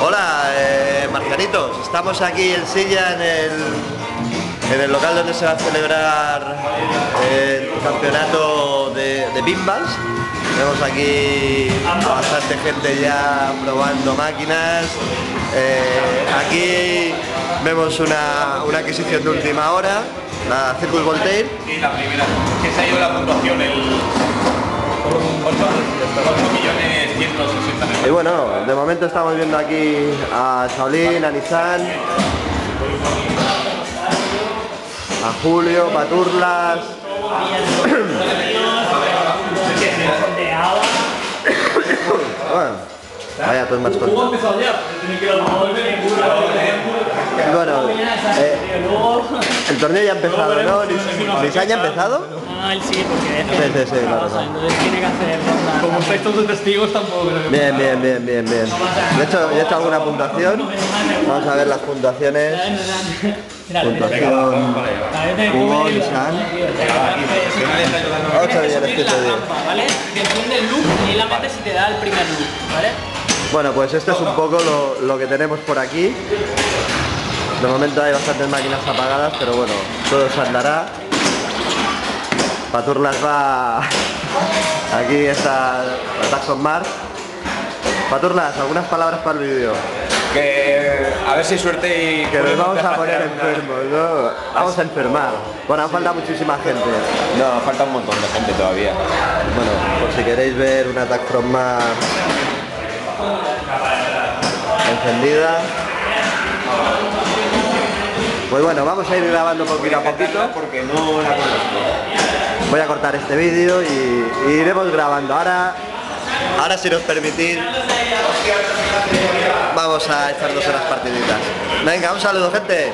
Hola, eh, Margaritos. Estamos aquí en Silla en el, en el local donde se va a celebrar el campeonato de, de pinballs. Vemos aquí bastante gente ya probando máquinas. Eh, aquí vemos una, una adquisición de última hora, la Circus Voltaire. Y la primera, que se ha ido la puntuación el 8, millones 160 Y bueno, de momento estamos viendo aquí a Shaolin, a Nissan, a Julio, Paturlas. bueno, vaya todos más cosas. Bueno, eh, el torneo ya ha empezado, ¿no? Nis- ¿Nissan ya ha empezado? No, él sí, porque es Sí, sí, sí, claro, claro. entonces tiene que hacer ronda. Como estáis todos de testigos tampoco creo que... Bien, bien, bien, bien, bien. Yo he hecho, he hecho alguna puntuación. Vamos a ver las puntuaciones. Puntuación Hugo, Nissan. 8 millones la 110. trampa, ¿vale? Depende del loop y la mete si te da el primer loop, ¿vale? Bueno, pues esto es un poco lo, lo que tenemos por aquí. De momento hay bastantes máquinas apagadas, pero bueno, todo se andará. Paturlas va... Aquí está Attack on Mars. Paturlas, algunas palabras para el vídeo. Que a ver si suerte y... Que nos vamos a poner enfermos, ¿no? Vamos a enfermar. Bueno, falta muchísima gente. No, falta un montón de gente todavía. Bueno, por si queréis ver una Attack from Mars encendida. Pues bueno, vamos a ir grabando poquito a poquito. Porque no la conozco. Voy a cortar este vídeo y, iremos grabando. Ahora, ahora si nos permitís, vamos a echar dos horas partiditas. Venga, un saludo gente.